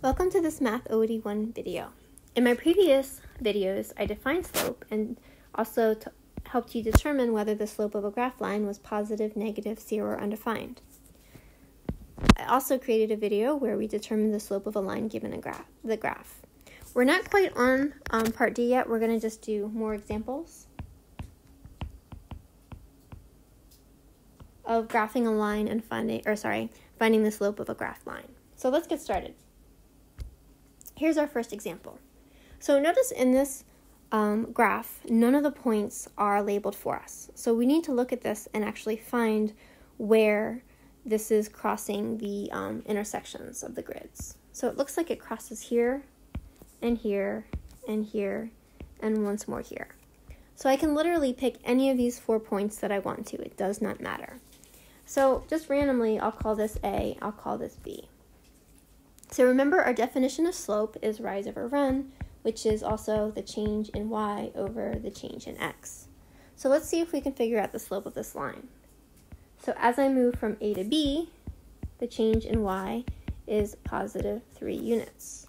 Welcome to this Math 081 video. In my previous videos, I defined slope and also helped you determine whether the slope of a graph line was positive, negative, zero, or undefined. I also created a video where we determined the slope of a line given a graph, the graph. We're not quite on um, part D yet. We're going to just do more examples of graphing a line and finding, or sorry, finding the slope of a graph line. So let's get started. Here's our first example. So notice in this um, graph, none of the points are labeled for us. So we need to look at this and actually find where this is crossing the um, intersections of the grids. So it looks like it crosses here and here and here and once more here. So I can literally pick any of these four points that I want to. It does not matter. So just randomly, I'll call this A, I'll call this B. So remember our definition of slope is rise over run, which is also the change in y over the change in x. So let's see if we can figure out the slope of this line. So as I move from A to B, the change in y is positive 3 units.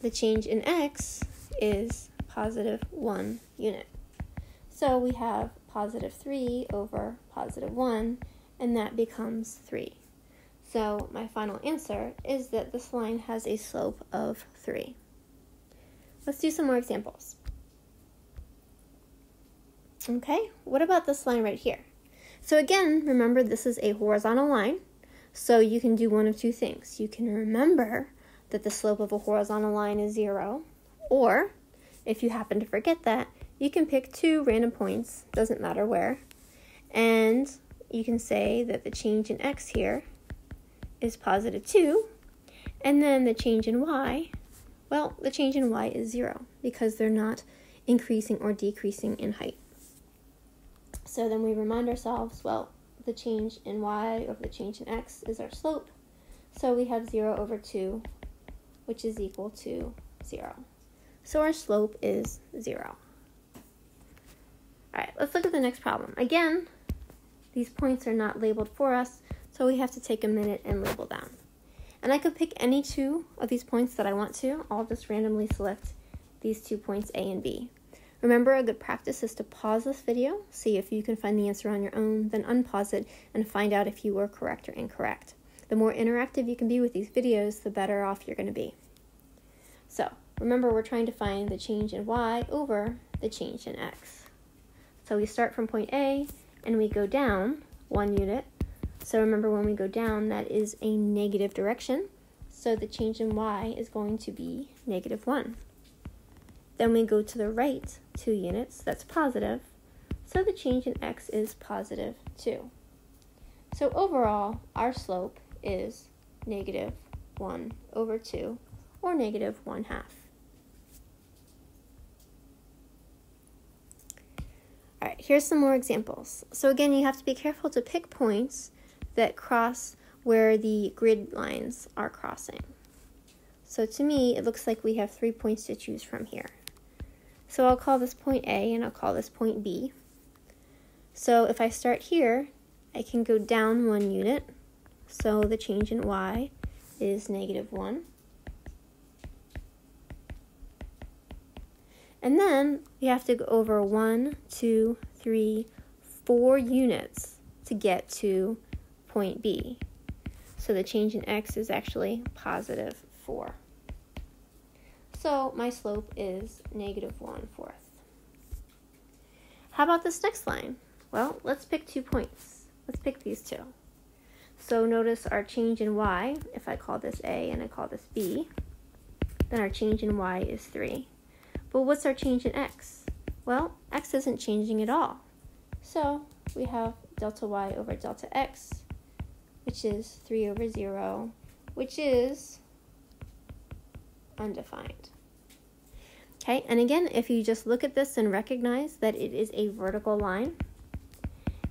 The change in x is positive 1 unit. So we have positive 3 over positive 1, and that becomes 3. So my final answer is that this line has a slope of 3. Let's do some more examples. Okay, what about this line right here? So again, remember this is a horizontal line, so you can do one of two things. You can remember that the slope of a horizontal line is 0, or if you happen to forget that, you can pick two random points, doesn't matter where, and you can say that the change in x here is positive 2, and then the change in y, well, the change in y is 0 because they're not increasing or decreasing in height. So then we remind ourselves, well, the change in y over the change in x is our slope. So we have 0 over 2, which is equal to 0. So our slope is 0. All right, let's look at the next problem. Again, these points are not labeled for us, so we have to take a minute and label them. And I could pick any two of these points that I want to. I'll just randomly select these two points A and B. Remember, a good practice is to pause this video, see if you can find the answer on your own, then unpause it and find out if you were correct or incorrect. The more interactive you can be with these videos, the better off you're going to be. So, remember we're trying to find the change in y over the change in x. So we start from point A and we go down one unit so remember when we go down, that is a negative direction. So the change in y is going to be negative 1. Then we go to the right 2 units, that's positive. So the change in x is positive 2. So overall, our slope is negative 1 over 2, or negative 1 half. All right, here's some more examples. So again, you have to be careful to pick points that cross where the grid lines are crossing. So to me, it looks like we have three points to choose from here. So I'll call this point A and I'll call this point B. So if I start here, I can go down one unit. So the change in y is negative 1. And then we have to go over one, two, three, four units to get to point B. So the change in x is actually positive 4. So my slope is negative 1 fourth. How about this next line? Well, let's pick two points. Let's pick these two. So notice our change in y, if I call this A and I call this B, then our change in y is 3. But what's our change in x? Well, x isn't changing at all. So we have delta y over delta x which is 3 over 0, which is undefined. Okay, and again, if you just look at this and recognize that it is a vertical line,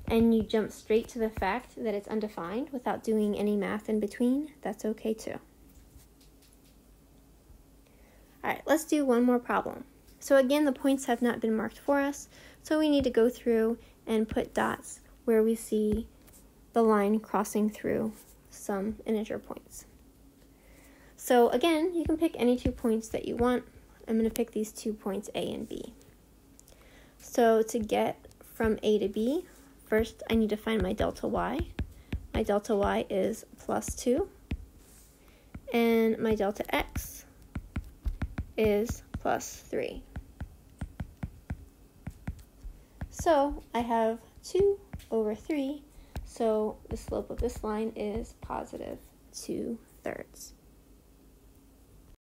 and you jump straight to the fact that it's undefined without doing any math in between, that's okay too. Alright, let's do one more problem. So again, the points have not been marked for us, so we need to go through and put dots where we see the line crossing through some integer points. So again, you can pick any two points that you want. I'm going to pick these two points A and B. So to get from A to B, first I need to find my delta y. My delta y is plus 2. And my delta x is plus 3. So I have 2 over 3, so the slope of this line is positive 2 thirds.